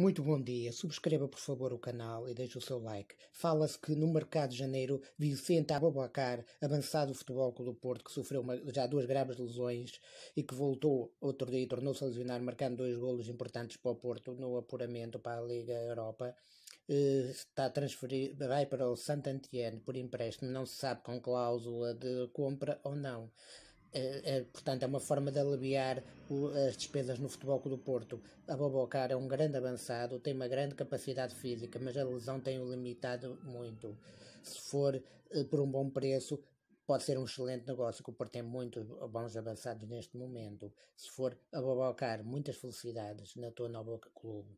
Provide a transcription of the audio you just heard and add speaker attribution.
Speaker 1: Muito bom dia. Subscreva, por favor, o canal e deixe o seu like. Fala-se que no mercado de janeiro Vicente Ababacar, avançado do Futebol do Porto, que sofreu uma, já duas graves lesões e que voltou outro dia e tornou-se a lesionar, marcando dois golos importantes para o Porto no apuramento para a Liga Europa, eh, está transferido, vai para o Saint-Etienne por empréstimo. Não se sabe com cláusula de compra ou não. É, portanto, é uma forma de aliviar o, as despesas no Futebol do Porto. A Bobocar é um grande avançado, tem uma grande capacidade física, mas a lesão tem o limitado muito. Se for eh, por um bom preço, pode ser um excelente negócio, que o Porto tem muitos bons avançados neste momento. Se for a Bobocar, muitas felicidades na tua nova clube.